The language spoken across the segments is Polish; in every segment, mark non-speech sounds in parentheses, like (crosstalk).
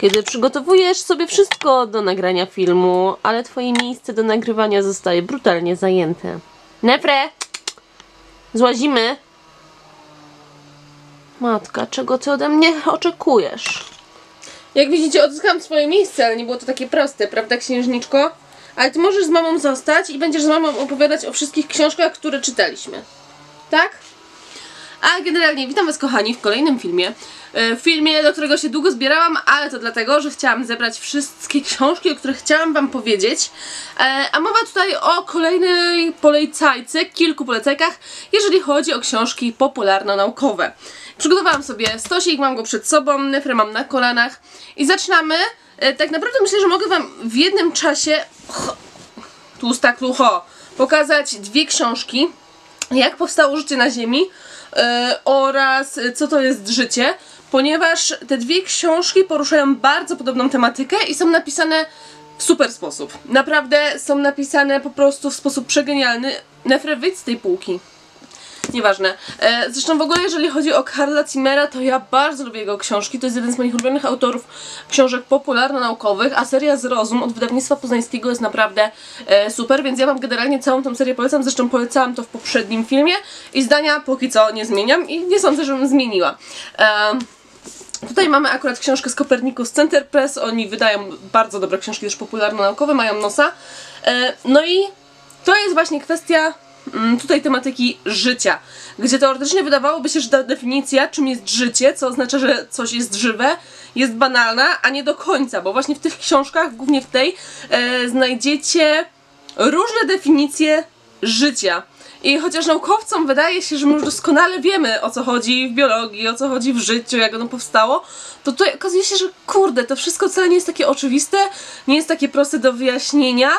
Kiedy przygotowujesz sobie wszystko do nagrania filmu, ale twoje miejsce do nagrywania zostaje brutalnie zajęte. Nefre! Złazimy! Matka, czego ty ode mnie oczekujesz? Jak widzicie, odzyskałam swoje miejsce, ale nie było to takie proste, prawda, księżniczko? Ale ty możesz z mamą zostać i będziesz z mamą opowiadać o wszystkich książkach, które czytaliśmy. Tak? A generalnie witam was kochani w kolejnym filmie. E, W filmie, do którego się długo zbierałam, ale to dlatego, że chciałam zebrać wszystkie książki, o których chciałam wam powiedzieć. E, A mowa tutaj o kolejnej polecajce, kilku polecajkach, jeżeli chodzi o książki popularno-naukowe. Przygotowałam sobie stosik, mam go przed sobą, nefrę mam na kolanach i zaczynamy. E, Tak naprawdę myślę, że mogę wam w jednym czasie tłusta klucho pokazać dwie książki jak powstało życie na Ziemi oraz co to jest życie, ponieważ te dwie książki poruszają bardzo podobną tematykę i są napisane w super sposób. Naprawdę są napisane po prostu w sposób przegenialny. Nefre, wyjdź z tej półki. Nieważne. E, zresztą w ogóle jeżeli chodzi o Karla Zimmera, to ja bardzo lubię jego książki. To jest jeden z moich ulubionych autorów książek popularno-naukowych, a seria Zrozum od wydawnictwa poznańskiego jest naprawdę e, super, więc ja wam generalnie całą tą serię polecam. Zresztą polecałam to w poprzednim filmie i zdania póki co nie zmieniam i nie sądzę, żebym zmieniła. E, Tutaj mamy akurat książkę z Copernicus Center Press. Oni wydają bardzo dobre książki, też popularno-naukowe, mają nosa. E, No i to jest właśnie kwestia mm, tutaj tematyki życia, gdzie teoretycznie wydawałoby się, że ta definicja, czym jest życie, co oznacza, że coś jest żywe, jest banalna, a nie do końca, bo właśnie w tych książkach, głównie w tej, e, znajdziecie różne definicje życia. I chociaż naukowcom wydaje się, że my już doskonale wiemy o co chodzi w biologii, o co chodzi w życiu, jak ono powstało, to tutaj okazuje się, że kurde, to wszystko wcale nie jest takie oczywiste, nie jest takie proste do wyjaśnienia,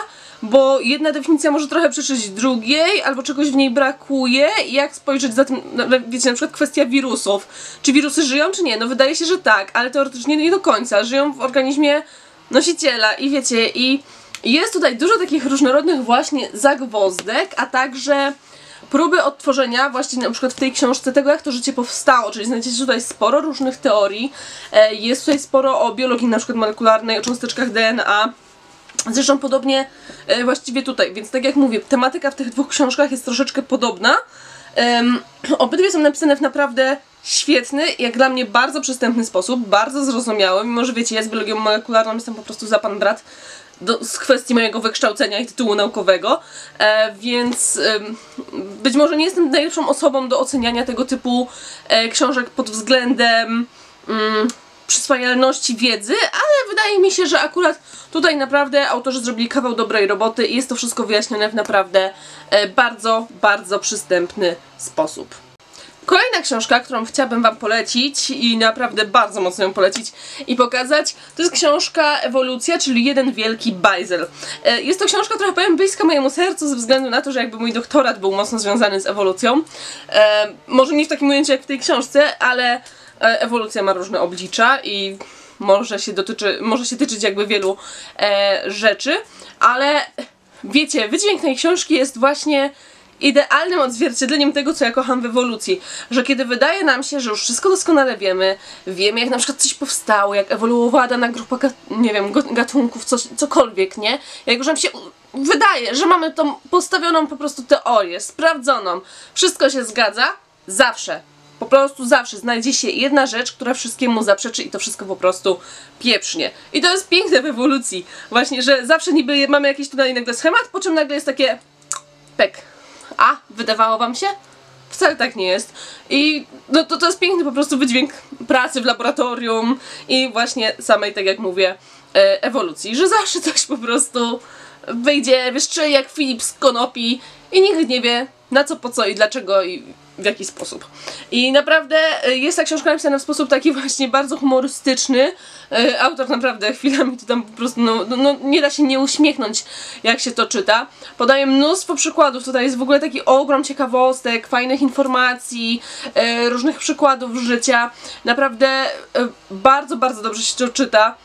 bo jedna definicja może trochę przeczyć drugiej, albo czegoś w niej brakuje i jak spojrzeć za tym, no, wiecie, na przykład kwestia wirusów. Czy wirusy żyją, czy nie? No wydaje się, że tak, ale teoretycznie nie do końca. Żyją w organizmie nosiciela i wiecie, i jest tutaj dużo takich różnorodnych właśnie zagwozdek, a także próby odtworzenia właśnie na przykład w tej książce tego, jak to życie powstało, czyli znajdziecie tutaj sporo różnych teorii, e, jest tutaj sporo o biologii na przykład molekularnej, o cząsteczkach DNA, Zresztą podobnie e, właściwie tutaj, więc tak jak mówię, tematyka w tych dwóch książkach jest troszeczkę podobna. Obydwie są napisane w naprawdę świetny, jak dla mnie bardzo przystępny sposób, bardzo zrozumiały, mimo że wiecie, ja z biologią molekularną jestem po prostu za pan brat do, z kwestii mojego wykształcenia i tytułu naukowego, e, więc em, być może nie jestem najlepszą osobą do oceniania tego typu e, książek pod względem mm, przyswajalności wiedzy, ale wydaje mi się, że akurat tutaj naprawdę autorzy zrobili kawał dobrej roboty i jest to wszystko wyjaśnione w naprawdę e, bardzo, bardzo przystępny sposób. Kolejna książka, którą chciałabym Wam polecić i naprawdę bardzo mocno ją polecić i pokazać, to jest książka Ewolucja, czyli jeden wielki bajzel. E, Jest to książka trochę powiem bliska mojemu sercu ze względu na to, że jakby mój doktorat był mocno związany z ewolucją. E, Może nie w takim ujęciu jak w tej książce, ale e, ewolucja ma różne oblicza i może się dotyczy, może się tyczyć jakby wielu rzeczy, ale wiecie, wydźwięk tej książki jest właśnie idealnym odzwierciedleniem tego, co ja kocham w ewolucji. Że kiedy wydaje nam się, że już wszystko doskonale wiemy, wiemy jak na przykład coś powstało, jak ewoluowała dana grupa, nie wiem, gatunków, coś, cokolwiek, nie? Jak już nam się wydaje, że mamy tą postawioną po prostu teorię, sprawdzoną, wszystko się zgadza, zawsze. Po prostu zawsze znajdzie się jedna rzecz, która wszystkiemu zaprzeczy i to wszystko po prostu pieprznie. I to jest piękne w ewolucji. Właśnie, że zawsze niby mamy jakiś tutaj nagle schemat, po czym nagle jest takie pek. A, wydawało wam się? Wcale tak nie jest. I no, to, to jest piękny po prostu wydźwięk pracy w laboratorium i właśnie samej, tak jak mówię, e, ewolucji, że zawsze coś po prostu wyjdzie, wiesz, czy jak Filip z konopi i nikt nie wie na co, po co i dlaczego i w jaki sposób. I naprawdę e, jest ta książka napisana w sposób taki (laughs) właśnie bardzo humorystyczny. E, Autor naprawdę chwilami to tam po prostu no, no, no, nie da się nie uśmiechnąć jak się to czyta. Podaje mnóstwo przykładów, tutaj jest w ogóle taki ogrom ciekawostek, fajnych informacji, e, różnych przykładów życia. Naprawdę bardzo, bardzo dobrze się to czyta.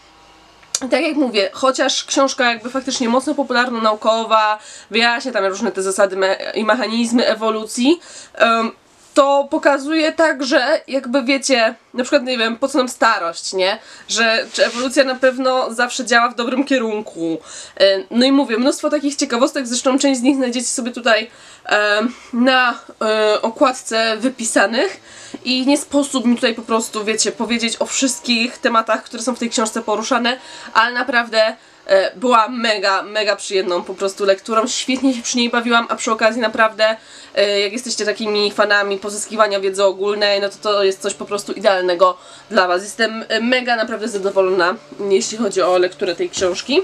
Tak jak mówię, chociaż książka jakby faktycznie mocno popularno-naukowa, wyjaśnia tam różne te zasady me i mechanizmy ewolucji, em, to pokazuje tak, że jakby wiecie, na przykład nie wiem, po co nam starość, nie? Że czy ewolucja na pewno zawsze działa w dobrym kierunku. E, No i mówię, mnóstwo takich ciekawostek, zresztą część z nich znajdziecie sobie tutaj e, na e, okładce wypisanych i nie sposób mi tutaj po prostu, wiecie, powiedzieć o wszystkich tematach, które są w tej książce poruszane, ale naprawdę była mega, mega przyjemną po prostu lekturą. Świetnie się przy niej bawiłam, a przy okazji naprawdę, e, jak jesteście takimi fanami pozyskiwania wiedzy ogólnej, no to to jest coś po prostu idealnego dla Was. Jestem e, mega naprawdę zadowolona, jeśli chodzi o lekturę tej książki.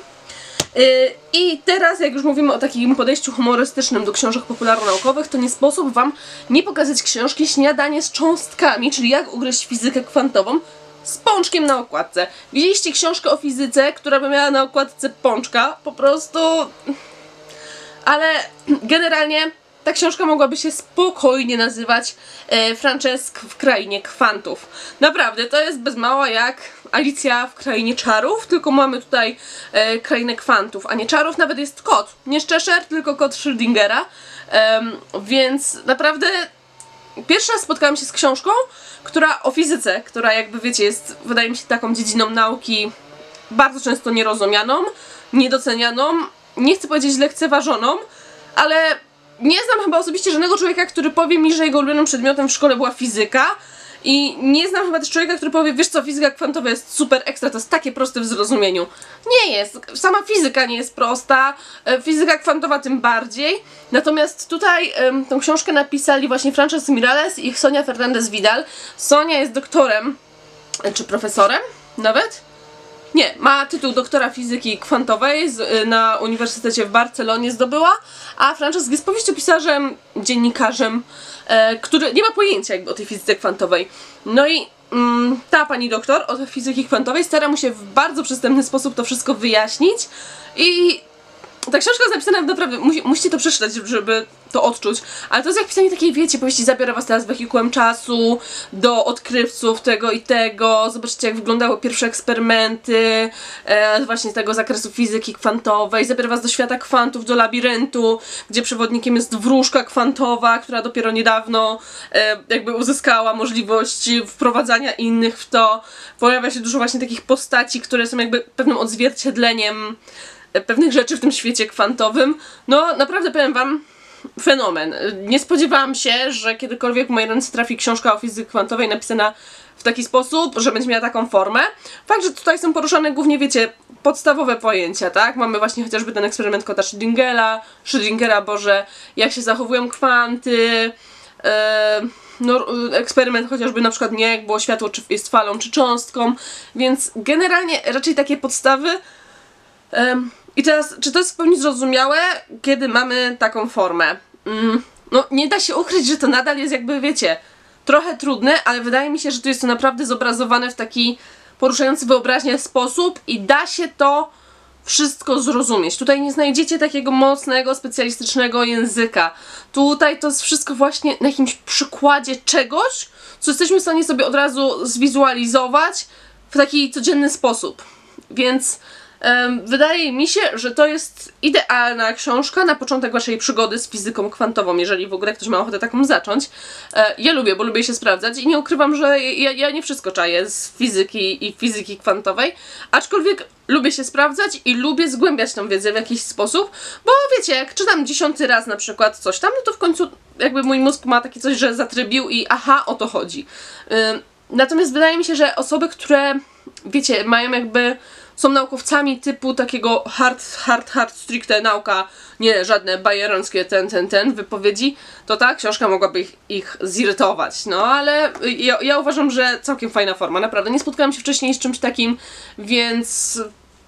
I teraz, jak już mówimy o takim podejściu humorystycznym do książek popularno-naukowych, to nie sposób Wam nie pokazać książki Śniadanie z cząstkami, czyli jak ugryźć fizykę kwantową z pączkiem na okładce. Widzieliście książkę o fizyce, która by miała na okładce pączka? Po prostu... Ale generalnie ta książka mogłaby się spokojnie nazywać e, Francesk w krainie kwantów. Naprawdę, to jest bez mała jak Alicja w krainie czarów, tylko mamy tutaj e, krainę kwantów, a nie czarów, nawet jest kot. Nie Szczeszer, tylko kot Schrödingera. Em, więc naprawdę pierwszy raz spotkałam się z książką, która o fizyce, która jakby wiecie jest, wydaje mi się, taką dziedziną nauki bardzo często nierozumianą, niedocenianą, nie chcę powiedzieć lekceważoną, ale nie znam chyba osobiście żadnego człowieka, który powie mi, że jego ulubionym przedmiotem w szkole była fizyka. I nie znam chyba też człowieka, który powie, wiesz co, fizyka kwantowa jest super ekstra, to jest takie proste w zrozumieniu. Nie jest. Sama fizyka nie jest prosta, e, fizyka kwantowa tym bardziej. Natomiast tutaj em, tą książkę napisali właśnie Frances Mirales i Sonia Fernandez Vidal. Sonia jest doktorem, czy profesorem nawet? Nie, ma tytuł doktora fizyki kwantowej z, y, na Uniwersytecie w Barcelonie zdobyła, a Francesc jest powieściopisarzem, dziennikarzem, e, który nie ma pojęcia jakby o tej fizyce kwantowej. No i mm, ta pani doktor od fizyki kwantowej stara mu się w bardzo przystępny sposób to wszystko wyjaśnić i ta książka jest napisana naprawdę, musi, musicie to przeczytać, żeby to odczuć, ale to jest jak pisanie takiej, wiecie, powieści zabiera was teraz wehikułem czasu do odkrywców tego i tego, zobaczcie jak wyglądały pierwsze eksperymenty e, właśnie z tego zakresu fizyki kwantowej, zabiera was do świata kwantów, do labiryntu, gdzie przewodnikiem jest wróżka kwantowa, która dopiero niedawno e, jakby uzyskała możliwość wprowadzania innych w to, pojawia się dużo właśnie takich postaci, które są jakby pewnym odzwierciedleniem pewnych rzeczy w tym świecie kwantowym. No, naprawdę powiem wam, fenomen. Nie spodziewałam się, że kiedykolwiek w moje ręce trafi książka o fizyce kwantowej napisana w taki sposób, że będzie miała taką formę. Fakt, że tutaj są poruszane głównie, wiecie, podstawowe pojęcia, tak? Mamy właśnie chociażby ten eksperyment kota Schrödingera, Schrödingera, Boże, jak się zachowują kwanty, e, no, eksperyment chociażby na przykład nie, jak było światło, czy jest falą, czy cząstką, więc generalnie raczej takie podstawy I teraz, czy to jest w pełni zrozumiałe, kiedy mamy taką formę? Mm, no, nie da się ukryć, że to nadal jest jakby, wiecie, trochę trudne, ale wydaje mi się, że tu jest to naprawdę zobrazowane w taki poruszający wyobraźnię sposób i da się to wszystko zrozumieć. Tutaj nie znajdziecie takiego mocnego, specjalistycznego języka. Tutaj to jest wszystko właśnie na jakimś przykładzie czegoś, co jesteśmy w stanie sobie od razu zwizualizować w taki codzienny sposób. Więc Wydaje mi się, że to jest idealna książka na początek waszej przygody z fizyką kwantową, jeżeli w ogóle ktoś ma ochotę taką zacząć. E, Ja lubię, bo lubię się sprawdzać i nie ukrywam, że ja, ja nie wszystko czaję z fizyki i fizyki kwantowej, aczkolwiek lubię się sprawdzać i lubię zgłębiać tą wiedzę w jakiś sposób, bo wiecie, jak czytam dziesiąty raz na przykład coś tam, no to w końcu jakby mój mózg ma takie coś, że zatrybił i aha, o to chodzi. Natomiast wydaje mi się, że osoby, które wiecie, mają jakby są naukowcami typu takiego hard, hard, hard, stricte nauka, nie żadne bajerońskie ten, ten, ten wypowiedzi, to ta książka mogłaby ich, ich zirytować. No ale ja, ja uważam, że całkiem fajna forma, naprawdę. Nie spotkałam się wcześniej z czymś takim, więc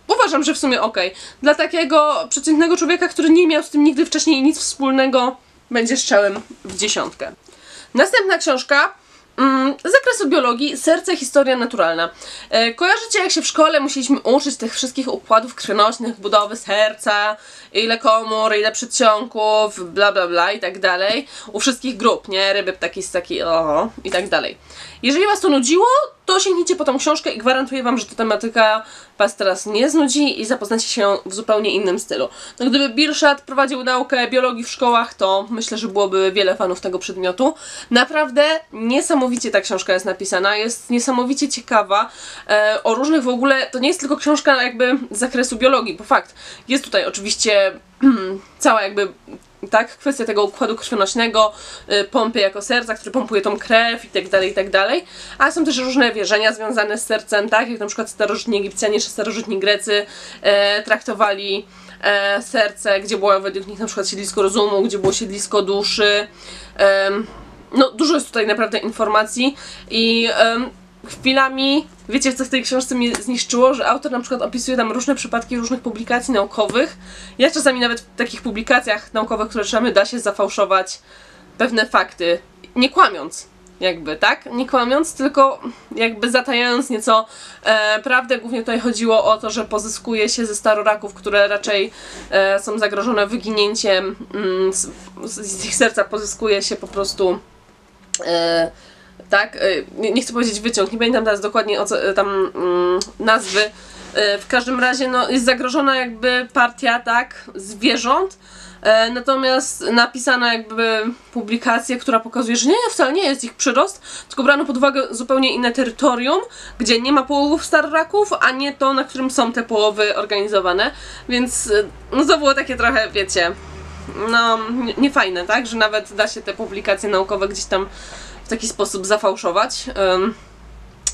uważam, że w sumie okej. Dla takiego przeciętnego człowieka, który nie miał z tym nigdy wcześniej nic wspólnego, będzie strzałem w dziesiątkę. Następna książka z zakresu biologii, serce, historia naturalna. E, kojarzycie, jak się w szkole musieliśmy uczyć tych wszystkich układów krwionośnych, budowy serca, ile komór, ile przedsionków, bla bla bla i tak dalej. U wszystkich grup, nie? Ryby, ptaki, ssaki, oho, i tak dalej. Jeżeli was to nudziło, to sięgnijcie po tą książkę i gwarantuję Wam, że ta tematyka Was teraz nie znudzi i zapoznacie się w zupełnie innym stylu. No gdyby Birszat prowadził naukę biologii w szkołach, to myślę, że byłoby wiele fanów tego przedmiotu. Naprawdę niesamowicie ta książka jest napisana, jest niesamowicie ciekawa. E, o różnych w ogóle, to nie jest tylko książka jakby z zakresu biologii, bo fakt, jest tutaj oczywiście (clears throat) cała jakby tak, kwestia tego układu krwionośnego, y, pompy jako serca, który pompuje tą krew i tak dalej, i tak dalej. A są też różne wierzenia związane z sercem, tak, jak na przykład starożytni Egipcjanie czy starożytni Grecy e, traktowali e, serce, gdzie było według nich na przykład siedlisko rozumu, gdzie było siedlisko duszy. Em, no, dużo jest tutaj naprawdę informacji i em, chwilami, wiecie co w tej książce mnie zniszczyło, że autor na przykład opisuje tam różne przypadki różnych publikacji naukowych. Ja czasami nawet w takich publikacjach naukowych, które czytamy, da się zafałszować pewne fakty, nie kłamiąc. Jakby, tak? Nie kłamiąc, tylko jakby zatajając nieco e, prawdę. Głównie tutaj chodziło o to, że pozyskuje się ze staroraków, które raczej e, są zagrożone wyginięciem. Mm, z, z ich serca pozyskuje się po prostu e, tak, y, nie, nie chcę powiedzieć wyciąg, nie pamiętam teraz dokładnie o co, y, tam mm, nazwy. Y, W każdym razie no, jest zagrożona jakby partia, tak, zwierząt. Natomiast napisana jakby publikacja, która pokazuje, że nie, wcale nie jest ich przyrost, tylko brano pod uwagę zupełnie inne terytorium, gdzie nie ma połowów starraków, a nie to, na którym są te połowy organizowane. Więc no to było takie trochę, wiecie, no nie- niefajne, tak, że nawet da się te publikacje naukowe gdzieś tam w taki sposób zafałszować.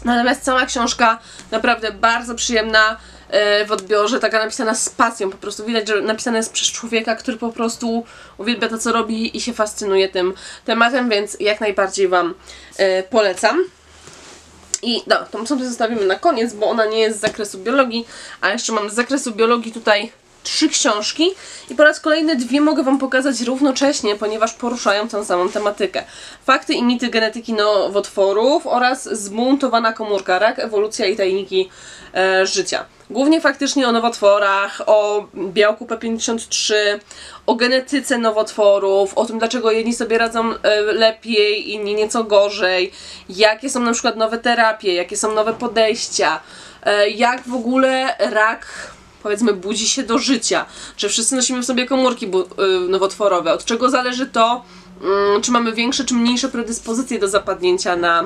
Natomiast sama książka naprawdę bardzo przyjemna e, w odbiorze, taka napisana z pasją, po prostu widać, że napisana jest przez człowieka, który po prostu uwielbia to, co robi i się fascynuje tym tematem, więc jak najbardziej Wam e, polecam. I no, tą sobie zostawimy na koniec, bo ona nie jest z zakresu biologii, a jeszcze mam z zakresu biologii tutaj trzy książki i po raz kolejny dwie mogę Wam pokazać równocześnie, ponieważ poruszają tę samą tematykę. Fakty i mity genetyki nowotworów oraz zbuntowana komórka, rak, ewolucja i tajniki e, życia. Głównie faktycznie o nowotworach, o białku P53, o genetyce nowotworów, o tym dlaczego jedni sobie radzą e, lepiej, inni nieco gorzej, jakie są na przykład nowe terapie, jakie są nowe podejścia, e, jak w ogóle rak powiedzmy budzi się do życia, czy wszyscy nosimy w sobie komórki y, nowotworowe, od czego zależy to, mm, czy mamy większe czy mniejsze predyspozycje do zapadnięcia na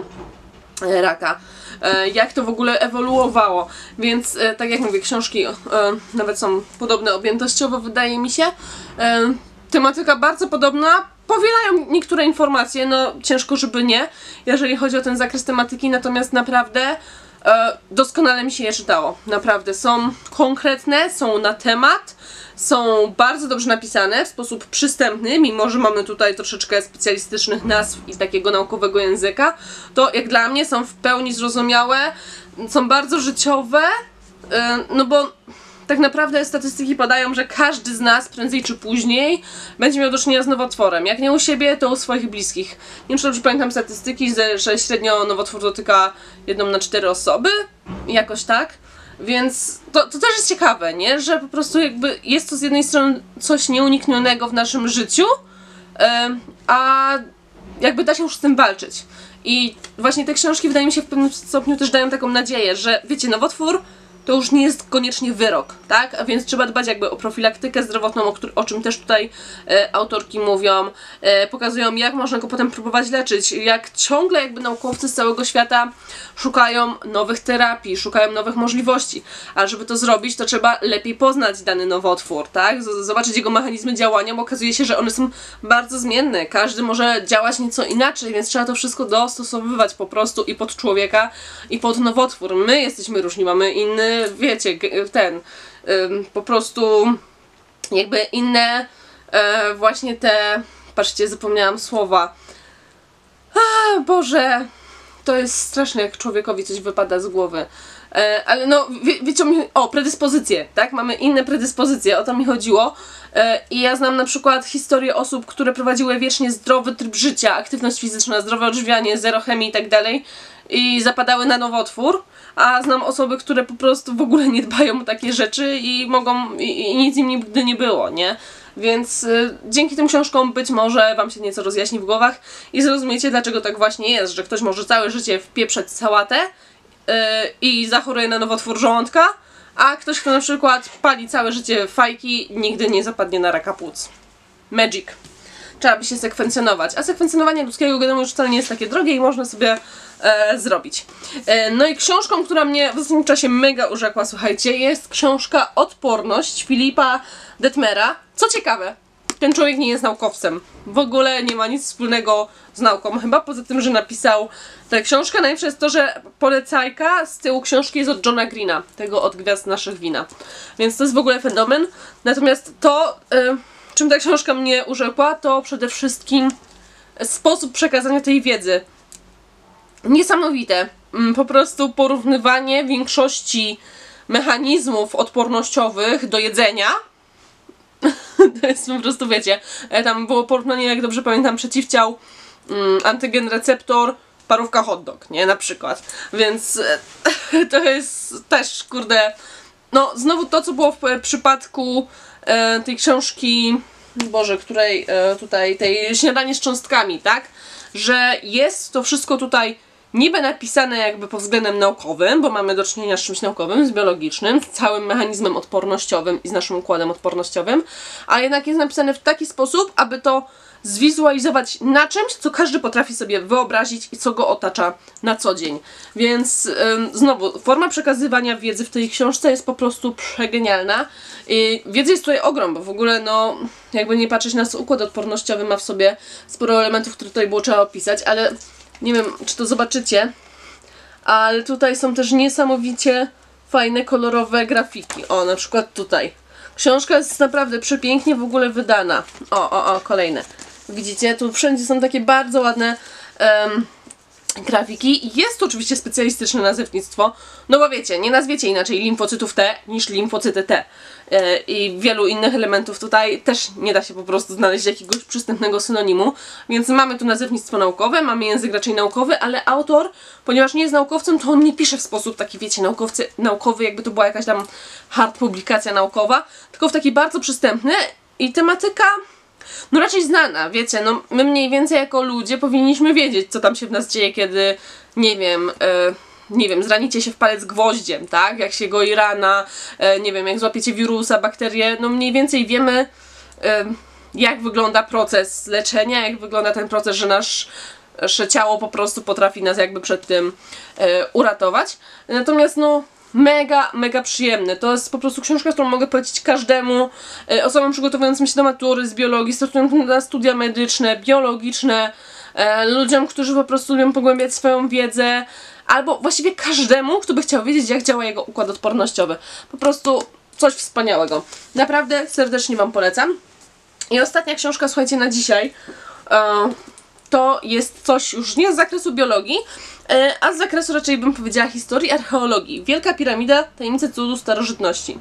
e, raka. E, Jak to w ogóle ewoluowało. Więc e, tak jak mówię, książki e, nawet są podobne objętościowo, wydaje mi się. Tematyka bardzo podobna. Powielają niektóre informacje, no ciężko, żeby nie, jeżeli chodzi o ten zakres tematyki, natomiast naprawdę doskonale mi się je czytało. Naprawdę są konkretne, są na temat, są bardzo dobrze napisane w sposób przystępny, mimo że mamy tutaj troszeczkę specjalistycznych nazw i takiego naukowego języka, to jak dla mnie są w pełni zrozumiałe, są bardzo życiowe, e, no bo tak naprawdę statystyki podają, że każdy z nas prędzej czy później będzie miał do czynienia z nowotworem. Jak nie u siebie, to u swoich bliskich. Nie wiem, czy dobrze pamiętam statystyki, że- średnio nowotwór dotyka jedną na cztery osoby, jakoś tak. Więc to, to też jest ciekawe, nie? Że po prostu jakby jest to z jednej strony coś nieuniknionego w naszym życiu, a jakby da się już z tym walczyć. I właśnie te książki wydaje mi się w pewnym stopniu też dają taką nadzieję, że wiecie, nowotwór to już nie jest koniecznie wyrok, tak? A więc trzeba dbać jakby o profilaktykę zdrowotną, o, o czym też tutaj e, autorki mówią, e, pokazują jak można go potem próbować leczyć, jak ciągle jakby naukowcy z całego świata szukają nowych terapii, szukają nowych możliwości, a żeby to zrobić, to trzeba lepiej poznać dany nowotwór, tak? Z- zobaczyć jego mechanizmy działania, bo okazuje się, że one są bardzo zmienne, każdy może działać nieco inaczej, więc trzeba to wszystko dostosowywać po prostu i pod człowieka, i pod nowotwór. My jesteśmy różni, mamy inny, wiecie, ten, po prostu jakby inne e, właśnie te, patrzcie, zapomniałam słowa. A, Boże, to jest straszne, jak człowiekowi coś wypada z głowy. E, ale no, wie, wiecie o, predyspozycje, tak? Mamy inne predyspozycje, o to mi chodziło. E, I ja znam na przykład historię osób, które prowadziły wiecznie zdrowy tryb życia, aktywność fizyczna, zdrowe odżywianie, zero chemii i tak dalej i zapadały na nowotwór, a znam osoby, które po prostu w ogóle nie dbają o takie rzeczy i mogą, i, i nic im nigdy nie było, nie? Więc y, dzięki tym książkom być może Wam się nieco rozjaśni w głowach i zrozumiecie, dlaczego tak właśnie jest, że ktoś może całe życie wpieprzać sałatę i zachoruje na nowotwór żołądka, a ktoś, kto na przykład pali całe życie fajki, nigdy nie zapadnie na raka płuc. Magic. Trzeba by się sekwencjonować. A sekwencjonowanie ludzkiego genomu już wcale nie jest takie drogie i można sobie e, zrobić. E, no i książką, która mnie w ostatnim czasie mega urzekła, słuchajcie, jest książka Odporność Filipa Detmera. Co ciekawe, ten człowiek nie jest naukowcem. W ogóle nie ma nic wspólnego z nauką. Chyba poza tym, że napisał tę książkę. Najlepsze jest to, że polecajka z tyłu książki jest od Johna Greena, tego od Gwiazd Naszych Wina. Więc to jest w ogóle fenomen. Natomiast to, y, czym ta książka mnie urzekła, to przede wszystkim sposób przekazania tej wiedzy. Niesamowite. Mm, Po prostu porównywanie większości mechanizmów odpornościowych do jedzenia (laughs) to jest po prostu, wiecie, e, tam było porównanie, jak dobrze pamiętam, przeciwciał, mm, antygen receptor, parówka hot dog, nie, na przykład. Więc e, (laughs) to jest też, kurde, no znowu to, co było w e, przypadku tej książki, Boże, której tutaj, tej śniadanie z cząstkami, tak? Że jest to wszystko tutaj niby napisane jakby pod względem naukowym, bo mamy do czynienia z czymś naukowym, z biologicznym, z całym mechanizmem odpornościowym i z naszym układem odpornościowym, a jednak jest napisane w taki sposób, aby to zwizualizować na czymś, co każdy potrafi sobie wyobrazić i co go otacza na co dzień. Więc ym, znowu, forma przekazywania wiedzy w tej książce jest po prostu przegenialna. I wiedzy jest tutaj ogrom, bo w ogóle no, jakby nie patrzeć na układ odpornościowy ma w sobie sporo elementów, które tutaj było trzeba opisać, ale nie wiem, czy to zobaczycie, ale tutaj są też niesamowicie fajne, kolorowe grafiki. O, na przykład tutaj. Książka jest naprawdę przepięknie w ogóle wydana. O, o, o, kolejne. Widzicie, tu wszędzie są takie bardzo ładne em, grafiki. Jest to oczywiście specjalistyczne nazewnictwo, no bo wiecie, nie nazwiecie inaczej limfocytów T niż limfocyty T. E, I wielu innych elementów tutaj też nie da się po prostu znaleźć jakiegoś przystępnego synonimu, więc mamy tu nazewnictwo naukowe, mamy język raczej naukowy, ale autor, ponieważ nie jest naukowcem, to on nie pisze w sposób taki, wiecie, naukowcy, naukowy, jakby to była jakaś tam hard publikacja naukowa, tylko w taki bardzo przystępny i tematyka no raczej znana, wiecie, no my mniej więcej jako ludzie powinniśmy wiedzieć, co tam się w nas dzieje, kiedy, nie wiem, e, nie wiem, zranicie się w palec gwoździem, tak, jak się goi rana, e, nie wiem, jak złapiecie wirusa, bakterię, no mniej więcej wiemy, e, jak wygląda proces leczenia, jak wygląda ten proces, że nasz nasze ciało po prostu potrafi nas jakby przed tym e, uratować. Natomiast no mega, mega przyjemne. To jest po prostu książka, którą mogę polecić każdemu e, osobom przygotowującym się do matury z biologii, startującym na studia medyczne, biologiczne, e, ludziom, którzy po prostu lubią pogłębiać swoją wiedzę, albo właściwie każdemu, kto by chciał wiedzieć, jak działa jego układ odpornościowy. Po prostu coś wspaniałego. Naprawdę serdecznie Wam polecam. I ostatnia książka, słuchajcie, na dzisiaj. To jest coś już nie z zakresu biologii, e, a z zakresu raczej bym powiedziała historii, archeologii. Wielka piramida, tajemnice cudu starożytności.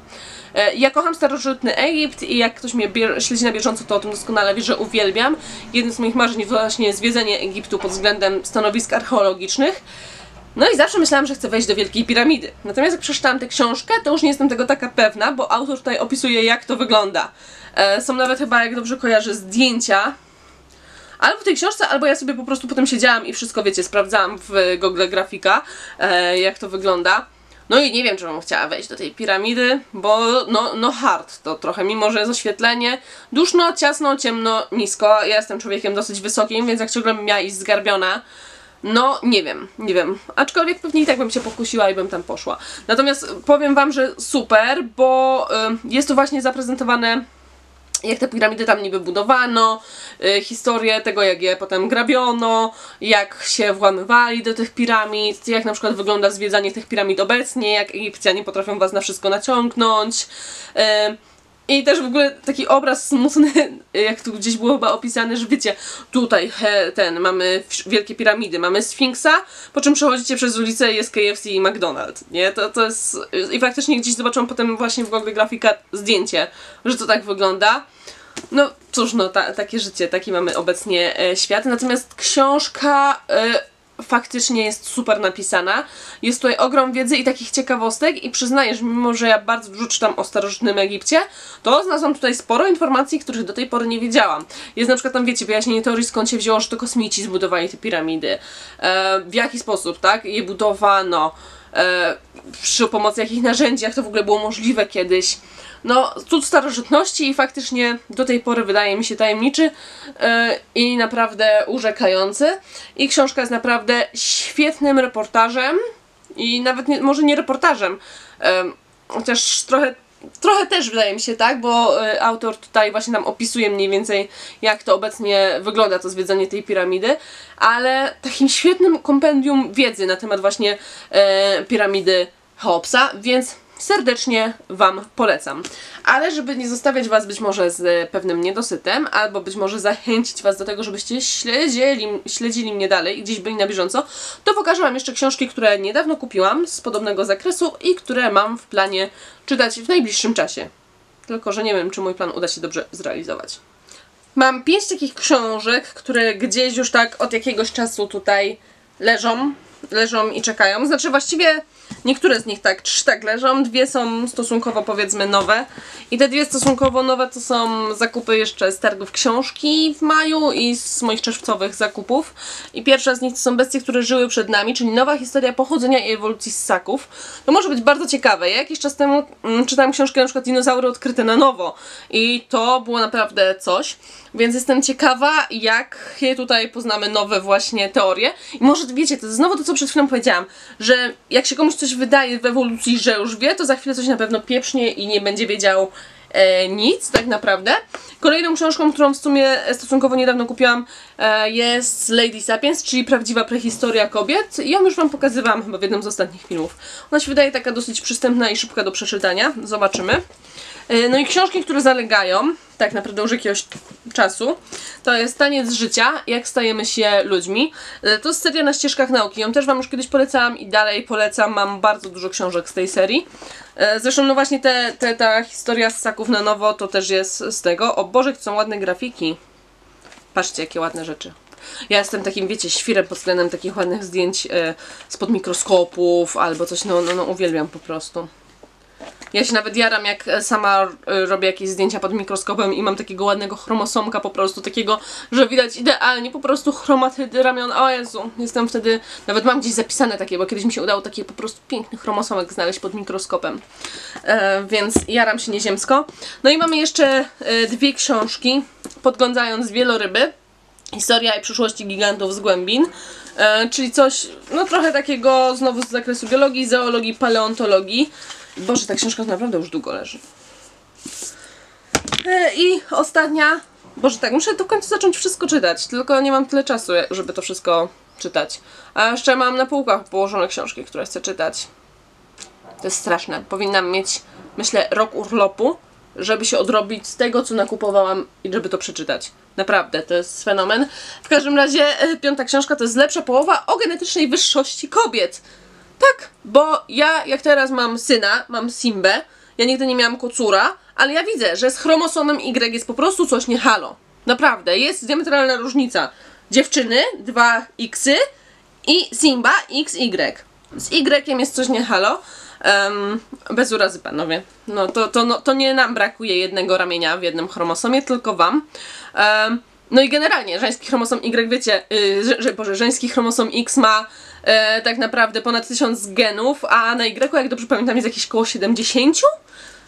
E, Ja kocham starożytny Egipt i jak ktoś mnie śledzi na bieżąco, to o tym doskonale wie, że uwielbiam. Jednym z moich marzeń właśnie zwiedzenie Egiptu pod względem stanowisk archeologicznych. No i zawsze myślałam, że chcę wejść do Wielkiej Piramidy. Natomiast jak przeczytałam tę książkę, to już nie jestem tego taka pewna, bo autor tutaj opisuje, jak to wygląda. E, są nawet chyba, jak dobrze kojarzę, zdjęcia Albo w tej książce, albo ja sobie po prostu potem siedziałam i wszystko, wiecie, sprawdzałam w Google Grafika, e, jak to wygląda. No i nie wiem, czy bym chciała wejść do tej piramidy, bo no, no hard to trochę, mimo że jest oświetlenie duszno, ciasno, ciemno, nisko. Ja jestem człowiekiem dosyć wysokim, więc jak ciągle bym miała iść zgarbiona, no nie wiem, nie wiem. Aczkolwiek pewnie i tak bym się pokusiła i bym tam poszła. Natomiast powiem wam, że super, bo y, jest tu właśnie zaprezentowane jak te piramidy tam niby budowano, y, historię tego, jak je potem grabiono, jak się włamywali do tych piramid, jak na przykład wygląda zwiedzanie tych piramid obecnie, jak Egipcjanie potrafią was na wszystko naciągnąć. Y, i też w ogóle taki obraz smutny, (laughs) jak tu gdzieś było chyba opisane, że wiecie, tutaj he, ten, mamy wielkie piramidy, mamy Sfinksa, po czym przechodzicie przez ulicę jest KFC i McDonald's, nie? To, to jest... I faktycznie gdzieś zobaczyłam potem właśnie w Google Grafika zdjęcie, że to tak wygląda. No cóż, no ta, takie życie, taki mamy obecnie e, świat. Natomiast książka e, faktycznie jest super napisana. Jest tutaj ogrom wiedzy i takich ciekawostek i przyznaję, że mimo, że ja bardzo dużo czytam o starożytnym Egipcie, to znalazłam tutaj sporo informacji, których do tej pory nie wiedziałam. Jest na przykład tam, wiecie, wyjaśnienie teorii, skąd się wzięło, że to kosmici zbudowali te piramidy. E, w jaki sposób, tak, je budowano. E, przy pomocy jakich narzędziach to w ogóle było możliwe kiedyś. No, cud starożytności i faktycznie do tej pory wydaje mi się tajemniczy e, i naprawdę urzekający. I książka jest naprawdę świetnym reportażem i nawet nie, może nie reportażem, em, chociaż trochę, trochę też wydaje mi się tak, bo e, autor tutaj właśnie nam opisuje mniej więcej jak to obecnie wygląda to zwiedzanie tej piramidy, ale takim świetnym kompendium wiedzy na temat właśnie e, piramidy Cheopsa, więc serdecznie Wam polecam. Ale żeby nie zostawiać Was być może z pewnym niedosytem, albo być może zachęcić Was do tego, żebyście śledzili, śledzili mnie dalej i gdzieś byli na bieżąco, to pokażę Wam jeszcze książki, które niedawno kupiłam z podobnego zakresu i które mam w planie czytać w najbliższym czasie. Tylko, że nie wiem, czy mój plan uda się dobrze zrealizować. Mam pięć takich książek, które gdzieś już tak od jakiegoś czasu tutaj leżą, leżą i czekają. Znaczy właściwie niektóre z nich tak, trzy tak leżą, dwie są stosunkowo powiedzmy nowe i te dwie stosunkowo nowe to są zakupy jeszcze z targów książki w maju i z moich czerwcowych zakupów. I pierwsza z nich to są bestie, które żyły przed nami, czyli nowa historia pochodzenia i ewolucji ssaków. To może być bardzo ciekawe. Ja jakiś czas temu mm, czytałem książkę na przykład Dinozaury odkryte na nowo i to było naprawdę coś. Więc jestem ciekawa, jak tutaj poznamy nowe właśnie teorie. I może wiecie, to jest znowu to, co przed chwilą powiedziałam, że jak się komuś coś wydaje w ewolucji, że już wie, to za chwilę coś na pewno pieprznie i nie będzie wiedział e, nic tak naprawdę. Kolejną książką, którą w sumie stosunkowo niedawno kupiłam e, jest Lady Sapiens, czyli prawdziwa prehistoria kobiet i ją już Wam pokazywałam chyba w jednym z ostatnich filmów. Ona się wydaje taka dosyć przystępna i szybka do przeczytania. Zobaczymy. E, No i książki, które zalegają, tak naprawdę już jakiegoś czasu, to jest Taniec życia, jak stajemy się ludźmi. E, To jest seria na ścieżkach nauki. Ją też Wam już kiedyś polecałam i dalej polecam. Mam bardzo dużo książek z tej serii. E, Zresztą no właśnie te, te, ta historia z ssaków na nowo to też jest z tego. O Boże, są ładne grafiki. Patrzcie, jakie ładne rzeczy. Ja jestem takim, wiecie, świrem pod względem takich ładnych zdjęć e, spod mikroskopów albo coś, no, no, no uwielbiam po prostu. Ja się nawet jaram, jak e, sama e, robię jakieś zdjęcia pod mikroskopem i mam takiego ładnego chromosomka po prostu, takiego, że widać idealnie po prostu chromatydy ramion. O Jezu, jestem wtedy, nawet mam gdzieś zapisane takie, bo kiedyś mi się udało taki po prostu piękny chromosomek znaleźć pod mikroskopem. E, więc jaram się nieziemsko. No i mamy jeszcze e, dwie książki, Podglądając wieloryby. Historia i przyszłości gigantów z głębin. E, czyli coś, no trochę takiego znowu z zakresu biologii, zoologii, paleontologii. Boże, ta książka naprawdę już długo leży. E, I ostatnia. Boże, tak, muszę to w końcu zacząć wszystko czytać, tylko nie mam tyle czasu, żeby to wszystko czytać. A jeszcze mam na półkach położone książki, które chcę czytać. To jest straszne. Powinnam mieć, myślę, rok urlopu, żeby się odrobić z tego, co nakupowałam i żeby to przeczytać. Naprawdę, to jest fenomen. W każdym razie, e, piąta książka to jest lepsza połowa o genetycznej wyższości kobiet. Tak, bo ja jak teraz mam syna, mam Simbę, ja nigdy nie miałam kocura, ale ja widzę, że z chromosomem Y jest po prostu coś nie halo. Naprawdę, jest diametralna różnica. Dziewczyny, dwa Xy i Simba XY. Z Y jest coś nie halo. Em, bez urazy panowie. No to, to, no to nie nam brakuje jednego ramienia w jednym chromosomie, tylko wam. Em, no i generalnie żeński chromosom Y, wiecie, yy, że, Boże, żeński chromosom X ma e, tak naprawdę ponad 1000 genów, a na Y, jak dobrze pamiętam, jest jakieś koło 70?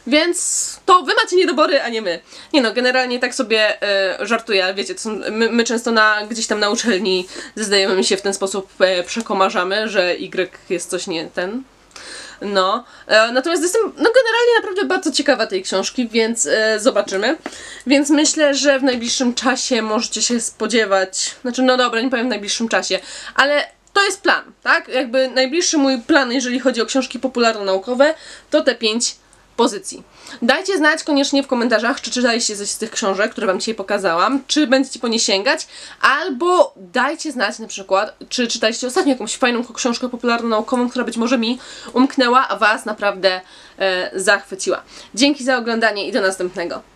Więc to wy macie niedobory, a nie my. Nie no, generalnie tak sobie e, żartuję, ale wiecie, są, my, my często na, gdzieś tam na uczelni zdajemy się w ten sposób e, przekomarzamy, że Y jest coś nie ten. No, e, natomiast jestem no generalnie naprawdę bardzo ciekawa tej książki, więc e, zobaczymy. Więc myślę, że w najbliższym czasie możecie się spodziewać, znaczy no dobra, nie powiem w najbliższym czasie, ale to jest plan, tak? Jakby najbliższy mój plan, jeżeli chodzi o książki popularno-naukowe, to te pięć pozycji. Dajcie znać koniecznie w komentarzach, czy czytaliście coś z tych książek, które Wam dzisiaj pokazałam, czy będziecie po nie sięgać, albo dajcie znać na przykład, czy czytaliście ostatnio jakąś fajną książkę popularno-naukową, która być może mi umknęła, a Was naprawdę e, zachwyciła. Dzięki za oglądanie i do następnego.